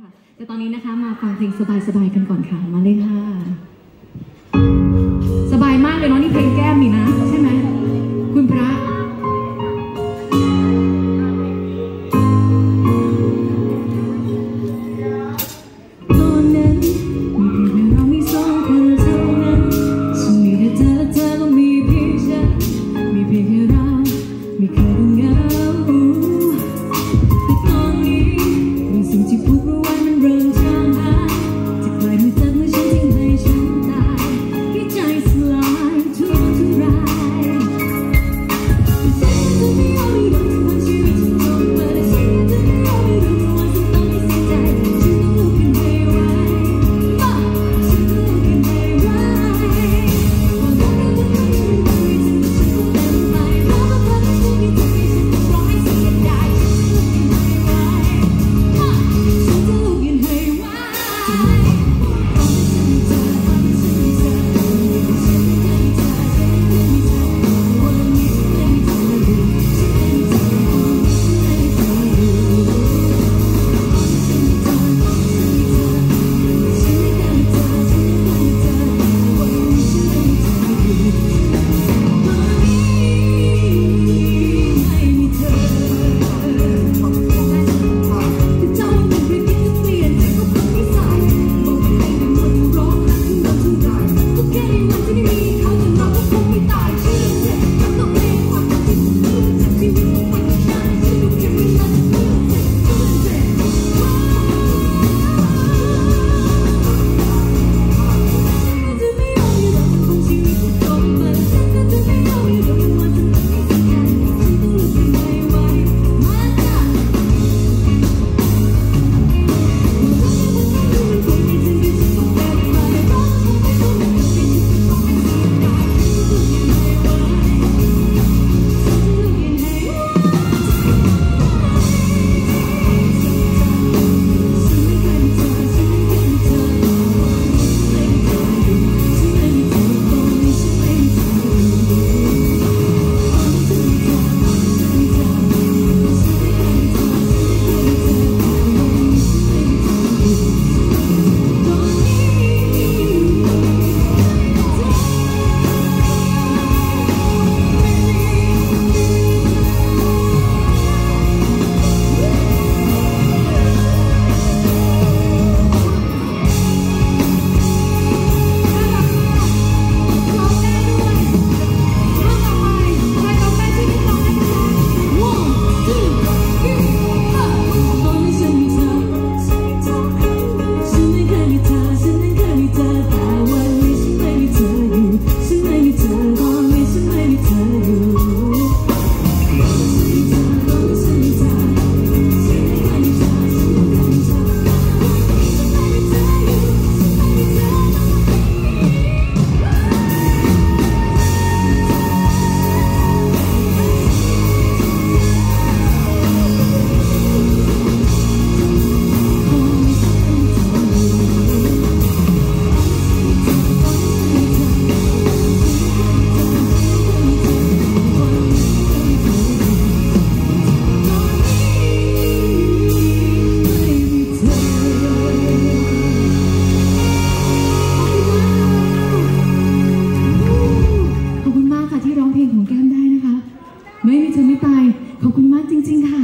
ค่ะแต่ตอนนี้นะคะมาฟังเพลงสบายๆกันก่อนค่ะ มาเลยค่ะ เพลงของแก้มได้นะคะ ไม่มีเธอไม่ตาย ขอบคุณมากจริง ๆ ค่ะ